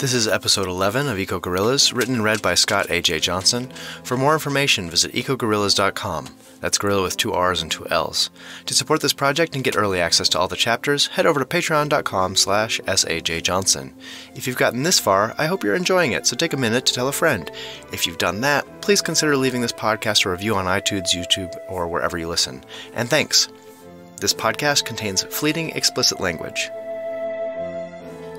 This is episode 11 of EcoGuerrillas, written and read by Scott A.J. Johnson. For more information, visit ecoguerrillas.com. That's guerrilla with two R's and two L's. To support this project and get early access to all the chapters, head over to patreon.com slash sajjohnson. If you've gotten this far, I hope you're enjoying it, so take a minute to tell a friend. If you've done that, please consider leaving this podcast a review on iTunes, YouTube, or wherever you listen. And thanks. This podcast contains fleeting explicit language.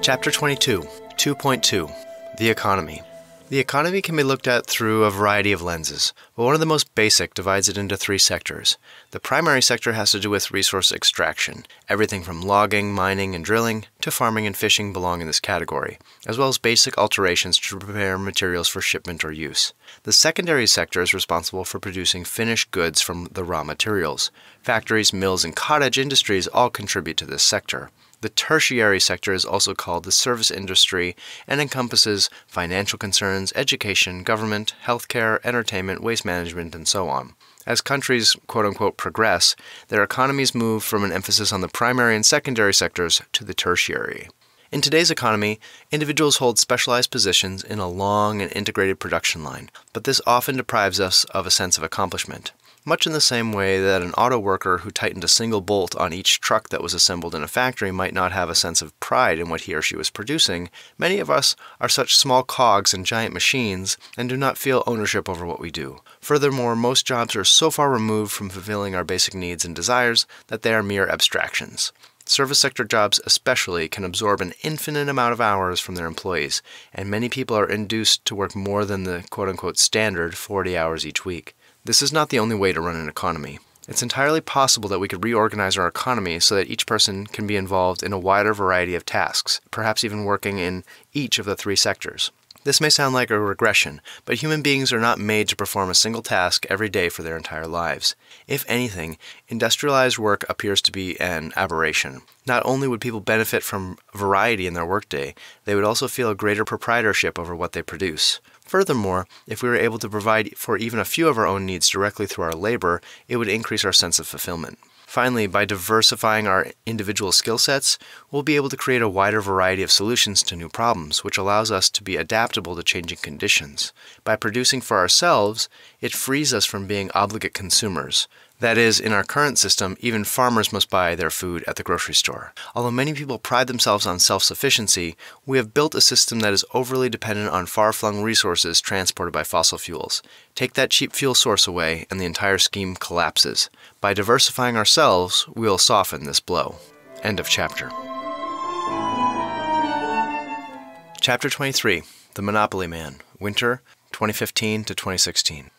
Chapter 22 2.2 The Economy. The economy can be looked at through a variety of lenses, but one of the most basic divides it into three sectors. The primary sector has to do with resource extraction. Everything from logging, mining, and drilling to farming and fishing belong in this category, as well as basic alterations to prepare materials for shipment or use. The secondary sector is responsible for producing finished goods from the raw materials. Factories, mills, and cottage industries all contribute to this sector. The tertiary sector is also called the service industry and encompasses financial concerns, education, government, healthcare, entertainment, waste management, and so on. As countries quote unquote progress, their economies move from an emphasis on the primary and secondary sectors to the tertiary. In today's economy, individuals hold specialized positions in a long and integrated production line, but this often deprives us of a sense of accomplishment. Much in the same way that an auto worker who tightened a single bolt on each truck that was assembled in a factory might not have a sense of pride in what he or she was producing, many of us are such small cogs in giant machines and do not feel ownership over what we do. Furthermore, most jobs are so far removed from fulfilling our basic needs and desires that they are mere abstractions. Service sector jobs, especially, can absorb an infinite amount of hours from their employees, and many people are induced to work more than the quote unquote standard 40 hours each week. This is not the only way to run an economy. It's entirely possible that we could reorganize our economy so that each person can be involved in a wider variety of tasks, perhaps even working in each of the three sectors. This may sound like a regression, but human beings are not made to perform a single task every day for their entire lives. If anything, industrialized work appears to be an aberration. Not only would people benefit from variety in their workday, they would also feel a greater proprietorship over what they produce. Furthermore, if we were able to provide for even a few of our own needs directly through our labor, it would increase our sense of fulfillment. Finally, by diversifying our individual skill sets, we'll be able to create a wider variety of solutions to new problems, which allows us to be adaptable to changing conditions. By producing for ourselves, it frees us from being obligate consumers. That is, in our current system, even farmers must buy their food at the grocery store. Although many people pride themselves on self sufficiency, we have built a system that is overly dependent on far flung resources transported by fossil fuels. Take that cheap fuel source away, and the entire scheme collapses. By diversifying ourselves, we will soften this blow. End of chapter. Chapter 23 The Monopoly Man, Winter 2015 to 2016.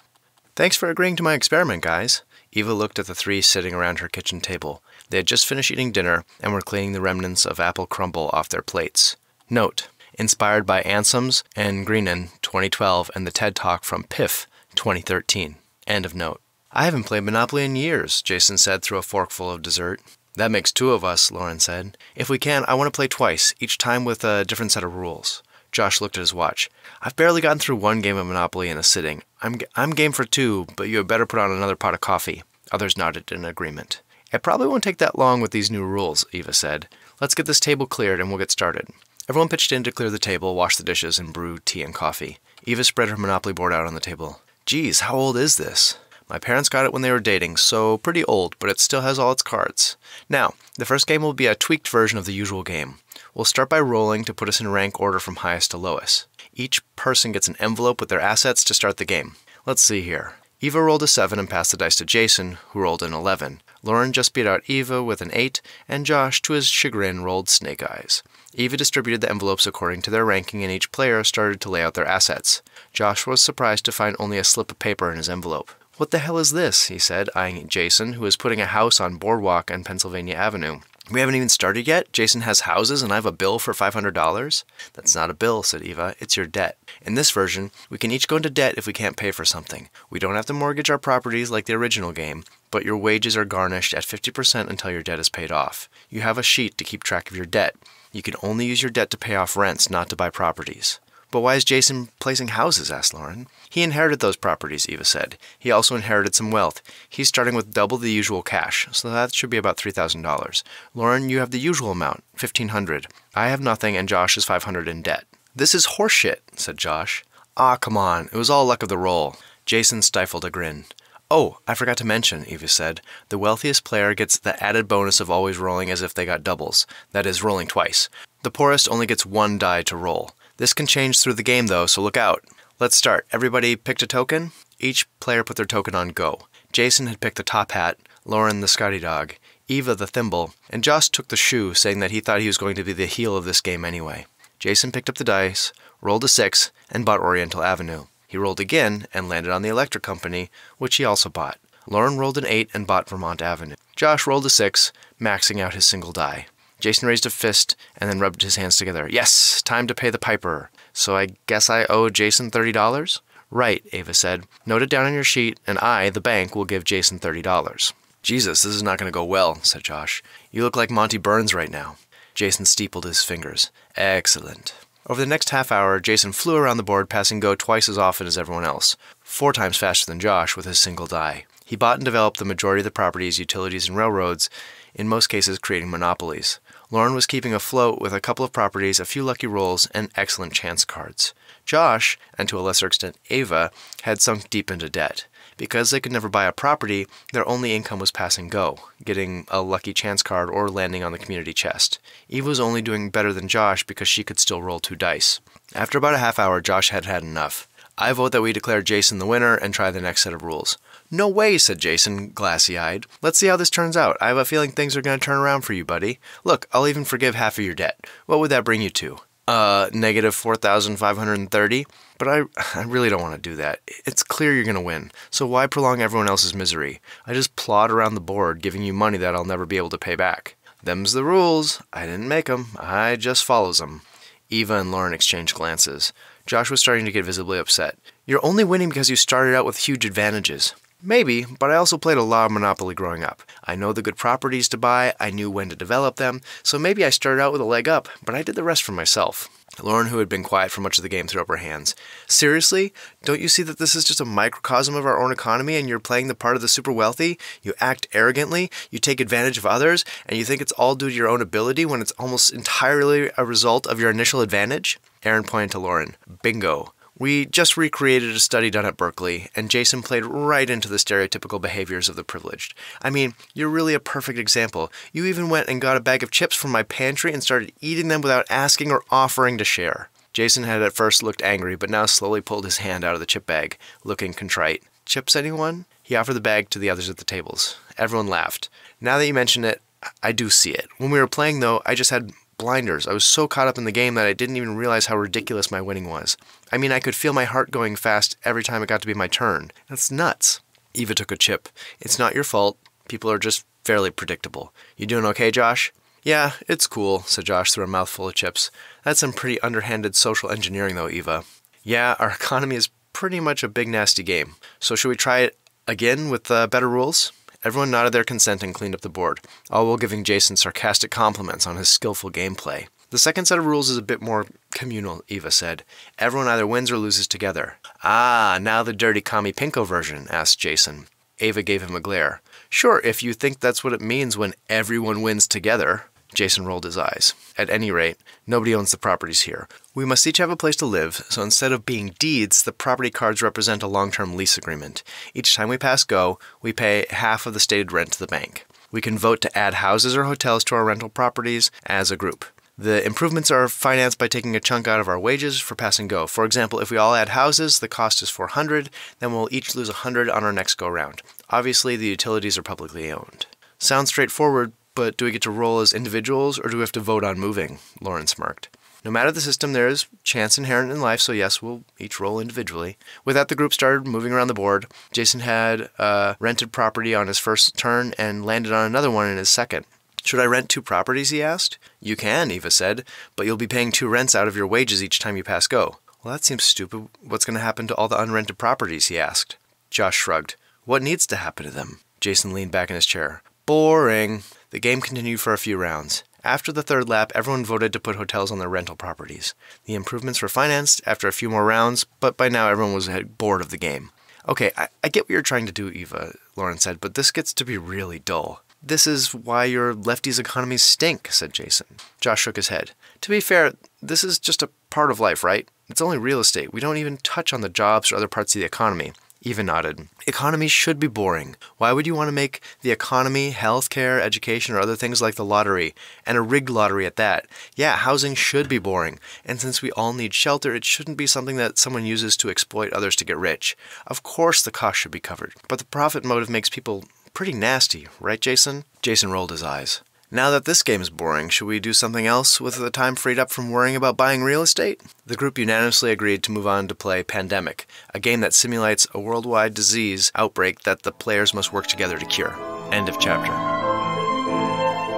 Thanks for agreeing to my experiment, guys. Eva looked at the three sitting around her kitchen table. They had just finished eating dinner and were cleaning the remnants of apple crumble off their plates. Note Inspired by Ansems and Greenan 2012 and the TED Talk from Piff 2013. End of note. I haven't played Monopoly in years, Jason said through a forkful of dessert. That makes two of us, Lauren said. If we can, I want to play twice, each time with a different set of rules. Josh looked at his watch. I've barely gotten through one game of Monopoly in a sitting. I'm, I'm game for two, but you had better put on another pot of coffee. Others nodded in agreement. It probably won't take that long with these new rules, Eva said. Let's get this table cleared and we'll get started. Everyone pitched in to clear the table, wash the dishes, and brew tea and coffee. Eva spread her Monopoly board out on the table. Geez, how old is this? My parents got it when they were dating, so pretty old, but it still has all its cards. Now, the first game will be a tweaked version of the usual game. We'll start by rolling to put us in rank order from highest to lowest. Each person gets an envelope with their assets to start the game. Let's see here. Eva rolled a 7 and passed the dice to Jason, who rolled an 11. Lauren just beat out Eva with an 8, and Josh, to his chagrin, rolled snake eyes. Eva distributed the envelopes according to their ranking, and each player started to lay out their assets. Josh was surprised to find only a slip of paper in his envelope. What the hell is this? he said, eyeing Jason, who was putting a house on Boardwalk and Pennsylvania Avenue. We haven't even started yet. Jason has houses and I have a bill for $500. That's not a bill, said Eva. It's your debt. In this version, we can each go into debt if we can't pay for something. We don't have to mortgage our properties like the original game, but your wages are garnished at 50% until your debt is paid off. You have a sheet to keep track of your debt. You can only use your debt to pay off rents, not to buy properties. But why is Jason placing houses? asked Lauren. He inherited those properties, Eva said. He also inherited some wealth. He's starting with double the usual cash, so that should be about $3,000. Lauren, you have the usual amount, 1500 I have nothing, and Josh is 500 in debt. This is horseshit, said Josh. Ah, come on, it was all luck of the roll. Jason stifled a grin. Oh, I forgot to mention, Eva said. The wealthiest player gets the added bonus of always rolling as if they got doubles. That is, rolling twice. The poorest only gets one die to roll. This can change through the game though, so look out. Let's start. Everybody picked a token? Each player put their token on go. Jason had picked the top hat, Lauren the Scotty dog, Eva the thimble, and Josh took the shoe, saying that he thought he was going to be the heel of this game anyway. Jason picked up the dice, rolled a six, and bought Oriental Avenue. He rolled again and landed on the electric company, which he also bought. Lauren rolled an 8 and bought Vermont Avenue. Josh rolled a 6, maxing out his single die. Jason raised a fist and then rubbed his hands together. Yes, time to pay the piper. So I guess I owe Jason $30? Right, Eva said. Note it down on your sheet, and I, the bank, will give Jason $30. Jesus, this is not going to go well, said Josh. You look like Monty Burns right now. Jason steepled his fingers. Excellent. Over the next half hour, Jason flew around the board, passing go twice as often as everyone else, four times faster than Josh with his single die. He bought and developed the majority of the properties, utilities, and railroads, in most cases creating monopolies. Lauren was keeping afloat with a couple of properties, a few lucky rolls, and excellent chance cards. Josh, and to a lesser extent Eva, had sunk deep into debt. Because they could never buy a property, their only income was pass and go, getting a lucky chance card or landing on the community chest. Eve was only doing better than Josh because she could still roll two dice. After about a half hour, Josh had had enough. I vote that we declare Jason the winner and try the next set of rules. No way, said Jason, glassy eyed. Let's see how this turns out. I have a feeling things are going to turn around for you, buddy. Look, I'll even forgive half of your debt. What would that bring you to? Uh, negative 4,530? But I, I really don't want to do that. It's clear you're going to win, so why prolong everyone else's misery? I just plod around the board, giving you money that I'll never be able to pay back. Them's the rules. I didn't make 'em. I just follows 'em. Eva and Lauren exchanged glances. Josh was starting to get visibly upset. You're only winning because you started out with huge advantages. Maybe, but I also played a lot of Monopoly growing up. I know the good properties to buy, I knew when to develop them, so maybe I started out with a leg up, but I did the rest for myself. Lauren, who had been quiet for much of the game, threw up her hands. Seriously? Don't you see that this is just a microcosm of our own economy and you're playing the part of the super wealthy? You act arrogantly, you take advantage of others, and you think it's all due to your own ability when it's almost entirely a result of your initial advantage? Aaron pointed to Lauren. Bingo. We just recreated a study done at Berkeley, and Jason played right into the stereotypical behaviors of the privileged. I mean, you're really a perfect example. You even went and got a bag of chips from my pantry and started eating them without asking or offering to share. Jason had at first looked angry, but now slowly pulled his hand out of the chip bag, looking contrite. Chips, anyone? He offered the bag to the others at the tables. Everyone laughed. Now that you mention it, I do see it. When we were playing, though, I just had blinders. I was so caught up in the game that I didn't even realize how ridiculous my winning was. I mean, I could feel my heart going fast every time it got to be my turn. That's nuts. Eva took a chip. It's not your fault. People are just fairly predictable. You doing okay, Josh? Yeah, it's cool, said Josh through a mouthful of chips. That's some pretty underhanded social engineering, though, Eva. Yeah, our economy is pretty much a big nasty game. So should we try it again with uh, better rules? Everyone nodded their consent and cleaned up the board, all while giving Jason sarcastic compliments on his skillful gameplay. The second set of rules is a bit more communal, Eva said. Everyone either wins or loses together. Ah, now the dirty Kami Pinko version, asked Jason. Eva gave him a glare. Sure, if you think that's what it means when everyone wins together. Jason rolled his eyes. At any rate, nobody owns the properties here. We must each have a place to live, so instead of being deeds, the property cards represent a long term lease agreement. Each time we pass go, we pay half of the stated rent to the bank. We can vote to add houses or hotels to our rental properties as a group. The improvements are financed by taking a chunk out of our wages for pass and go. For example, if we all add houses, the cost is 400, then we'll each lose 100 on our next go round. Obviously, the utilities are publicly owned. Sounds straightforward, but do we get to roll as individuals or do we have to vote on moving? Lauren smirked. No matter the system, there is chance inherent in life, so yes, we'll each roll individually. With that, the group started moving around the board. Jason had a rented property on his first turn and landed on another one in his second. Should I rent two properties? he asked. You can, Eva said, but you'll be paying two rents out of your wages each time you pass go. Well, that seems stupid. What's going to happen to all the unrented properties? he asked. Josh shrugged. What needs to happen to them? Jason leaned back in his chair. Boring. The game continued for a few rounds. After the third lap, everyone voted to put hotels on their rental properties. The improvements were financed after a few more rounds, but by now everyone was bored of the game. Okay, I, I get what you're trying to do, Eva, Lauren said, but this gets to be really dull. This is why your lefties' economies stink, said Jason. Josh shook his head. To be fair, this is just a part of life, right? It's only real estate. We don't even touch on the jobs or other parts of the economy. Eva nodded. Economy should be boring. Why would you want to make the economy, healthcare, education, or other things like the lottery, and a rigged lottery at that? Yeah, housing should be boring. And since we all need shelter, it shouldn't be something that someone uses to exploit others to get rich. Of course, the cost should be covered. But the profit motive makes people pretty nasty, right, Jason? Jason rolled his eyes. Now that this game is boring, should we do something else with the time freed up from worrying about buying real estate? The group unanimously agreed to move on to play Pandemic, a game that simulates a worldwide disease outbreak that the players must work together to cure. End of chapter.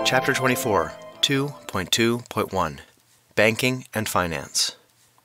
Chapter 24 2.2.1 Banking and Finance.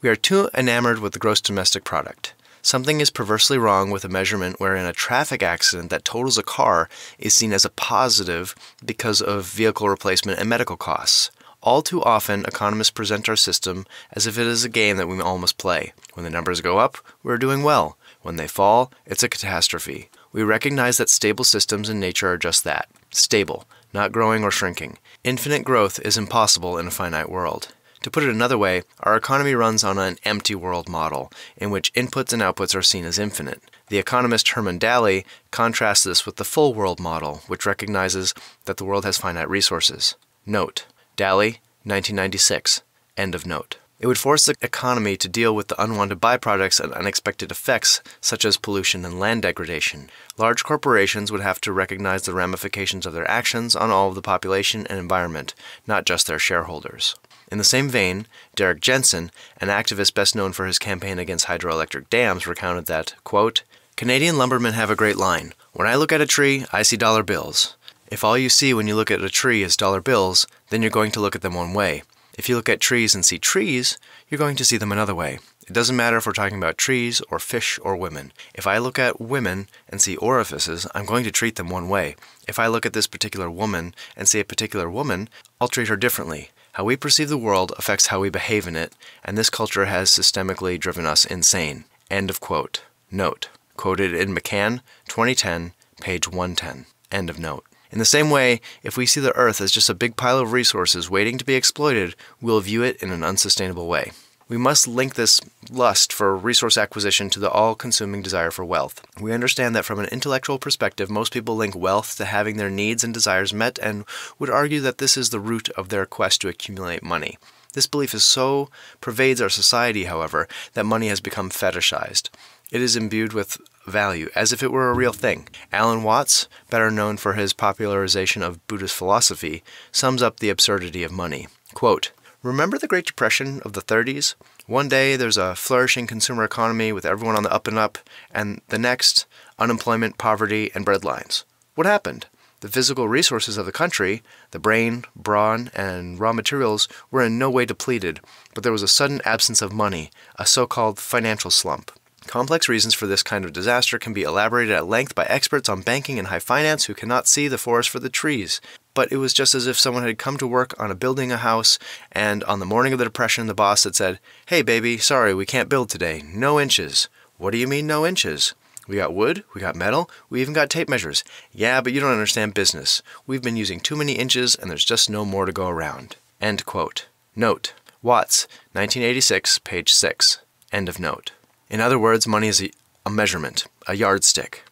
We are too enamored with the gross domestic product. Something is perversely wrong with a measurement wherein a traffic accident that totals a car is seen as a positive because of vehicle replacement and medical costs. All too often, economists present our system as if it is a game that we all must play. When the numbers go up, we're doing well. When they fall, it's a catastrophe. We recognize that stable systems in nature are just that stable, not growing or shrinking. Infinite growth is impossible in a finite world. To put it another way, our economy runs on an empty world model, in which inputs and outputs are seen as infinite. The economist Herman Daly contrasts this with the full world model, which recognizes that the world has finite resources. Note Daly, 1996. End of note. It would force the economy to deal with the unwanted byproducts and unexpected effects, such as pollution and land degradation. Large corporations would have to recognize the ramifications of their actions on all of the population and environment, not just their shareholders. In the same vein, Derrick Jensen, an activist best known for his campaign against hydroelectric dams, recounted that, quote, Canadian lumbermen have a great line. When I look at a tree, I see dollar bills. If all you see when you look at a tree is dollar bills, then you're going to look at them one way. If you look at trees and see trees, you're going to see them another way. It doesn't matter if we're talking about trees or fish or women. If I look at women and see orifices, I'm going to treat them one way. If I look at this particular woman and see a particular woman, I'll treat her differently. How we perceive the world affects how we behave in it, and this culture has systemically driven us insane. End of quote. Note. Quoted in McCann, 2010, page 110. End of note. In the same way, if we see the Earth as just a big pile of resources waiting to be exploited, we'll view it in an unsustainable way. We must link this lust for resource acquisition to the all consuming desire for wealth. We understand that from an intellectual perspective, most people link wealth to having their needs and desires met and would argue that this is the root of their quest to accumulate money. This belief is so pervades our society, however, that money has become fetishized. It is imbued with value, as if it were a real thing. Alan Watts, better known for his popularization of Buddhist philosophy, sums up the absurdity of money. Quote, Remember the Great Depression of the 30s? One day there's a flourishing consumer economy with everyone on the up and up, and the next, unemployment, poverty, and breadlines. What happened? The physical resources of the country, the brain, brawn, and raw materials, were in no way depleted, but there was a sudden absence of money, a so called financial slump. Complex reasons for this kind of disaster can be elaborated at length by experts on banking and high finance who cannot see the forest for the trees. But it was just as if someone had come to work on a building a house, and on the morning of the depression, the boss had said, Hey, baby, sorry, we can't build today. No inches. What do you mean, no inches? We got wood, we got metal, we even got tape measures. Yeah, but you don't understand business. We've been using too many inches, and there's just no more to go around. End quote. Note Watts, 1986, page 6. End of note. In other words, money is a, measurement, a yardstick.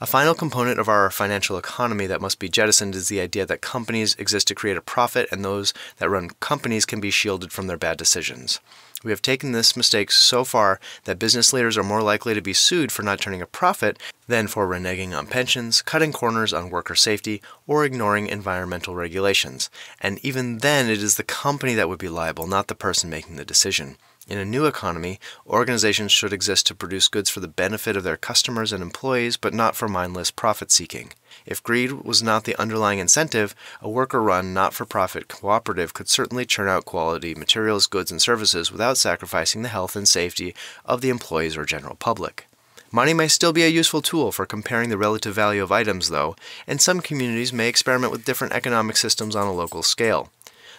A final component of our financial economy that must be jettisoned is the idea that companies exist to create a profit and those that run companies can be shielded from their bad decisions. We have taken this mistake so far that business leaders are more likely to be sued for not turning a profit than for reneging on pensions, cutting corners on worker safety, or ignoring environmental regulations. And even then, it is the company that would be liable, not the person making the decision. In a new economy, organizations should exist to produce goods for the benefit of their customers and employees, but not for mindless profit seeking. If greed was not the underlying incentive, a worker run, not for profit cooperative could certainly churn out quality materials, goods, and services without sacrificing the health and safety of the employees or general public. Money may still be a useful tool for comparing the relative value of items, though, and some communities may experiment with different economic systems on a local scale.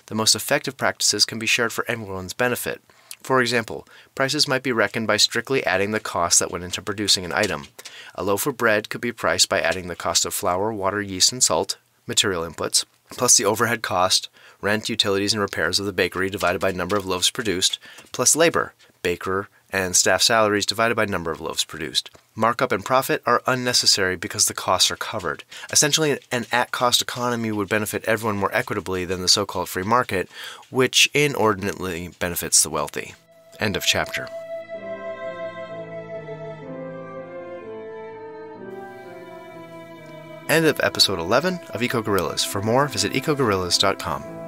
the most effective practices can be shared for everyone's benefit. For example, prices might be reckoned by strictly adding the cost that went into producing an item. A loaf of bread could be priced by adding the cost of flour, water, yeast, and salt, material inputs, plus the overhead cost, rent, utilities, and repairs of the bakery divided by number of loaves produced, plus labor, baker, and staff salaries divided by number of loaves produced. Markup and profit are unnecessary because the costs are covered. Essentially, an at cost economy would benefit everyone more equitably than the so called free market, which inordinately benefits the wealthy. End of chapter. End of episode 11 of EcoGuerrillas. For more, visit ecoguerrillas.com.